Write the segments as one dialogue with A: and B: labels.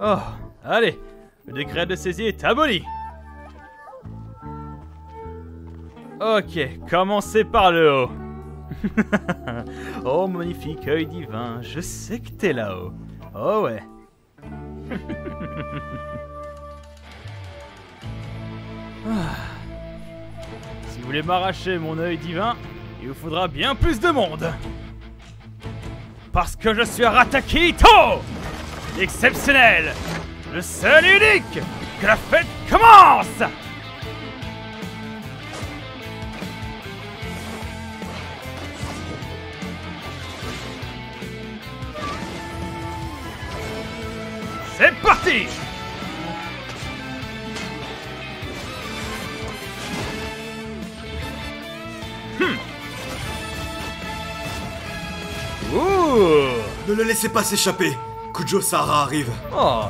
A: Oh, allez, le décret de saisie est aboli. Ok, commencez par le haut. oh, magnifique œil divin, je sais que t'es là-haut. Oh ouais. Ah. Si vous voulez m'arracher mon œil divin, il vous faudra bien plus de monde. Parce que je suis Arataki Ito Exceptionnel. Le seul et unique Que la fête commence. C'est parti. Ouh.
B: Ne le laissez pas s'échapper. Kujo Sara arrive.
A: Oh,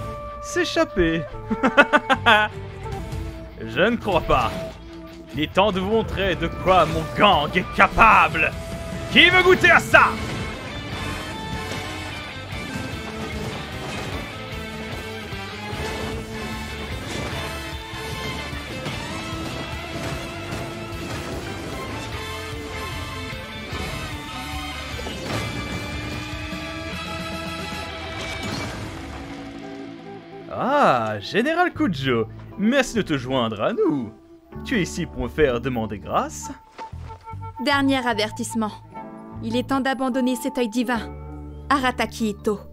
A: s'échapper Je ne crois pas. Il est temps de vous montrer de quoi mon gang est capable. Qui veut goûter à ça? Ah, Général Kujo, merci de te joindre à nous. Tu es ici pour me faire demander grâce
C: Dernier avertissement. Il est temps d'abandonner cet œil divin. Arataki Ito.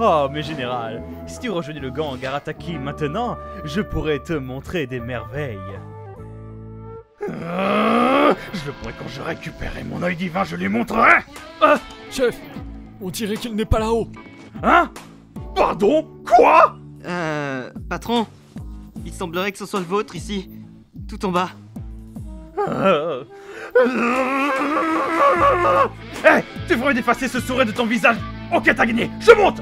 A: Oh, mais Général, si tu rejoignais le gang Arataki maintenant, je pourrais te montrer des merveilles. Euh, je le pourrais quand je récupérerai mon œil divin, je lui montrerai Ah,
D: Chef, on dirait qu'il n'est pas là-haut.
A: Hein? Pardon? Quoi?
E: Euh. Patron, il semblerait que ce soit le vôtre ici, tout en bas.
A: Hé! Tu ferais d'effacer ce sourire de ton visage. Ok, t'as gagné Je monte